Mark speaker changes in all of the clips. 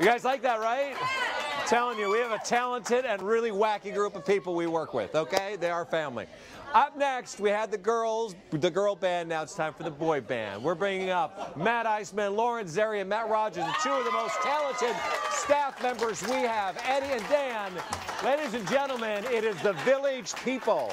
Speaker 1: You guys like that, right? telling you, we have a talented and really wacky group of people we work with, okay? They are family. Up next, we had the girls, the girl band. Now it's time for the boy band. We're bringing up Matt Iseman, Lawrence Zarian, and Matt Rogers, two of the most talented staff members we have, Eddie and Dan. Ladies and gentlemen, it is the Village People.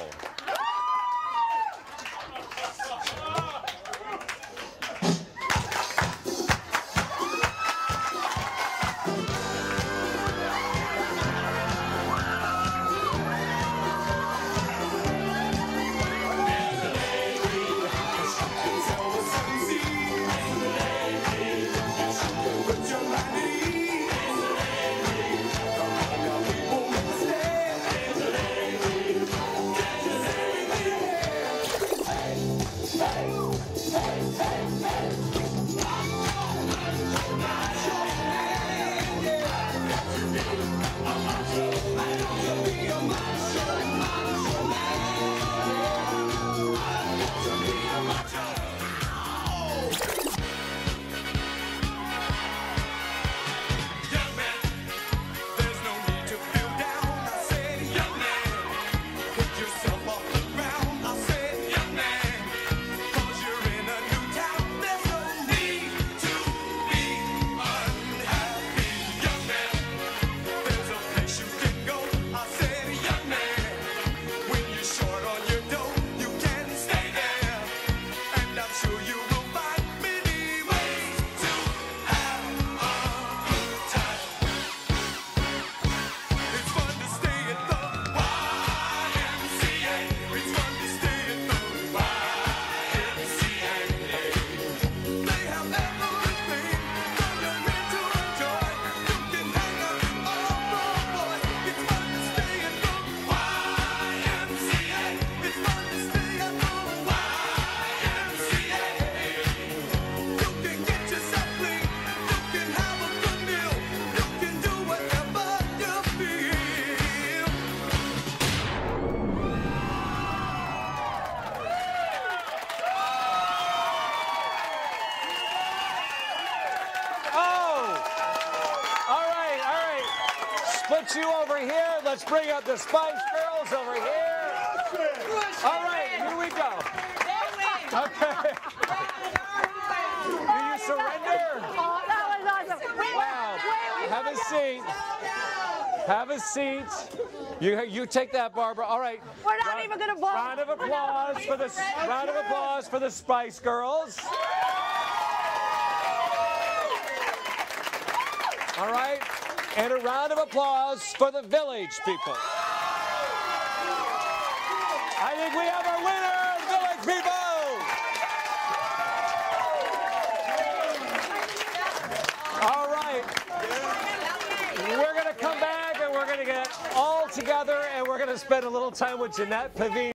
Speaker 2: Young
Speaker 1: Split you over here. Let's bring up the Spice Girls over here. All right, here we go. Okay. Do you surrender?
Speaker 3: Oh, that was awesome.
Speaker 1: Wow. Have a seat. Have a seat. You, you take that, Barbara. All right.
Speaker 3: We're not
Speaker 1: Round-
Speaker 3: even gonna vote.
Speaker 1: Round of applause for the round of applause for the Spice Girls. All right. And a round of applause for the Village people. I think we have our winner, Village people. All right. We're going to come back and we're going to get all together and we're going to spend a little time with Jeanette Pavini.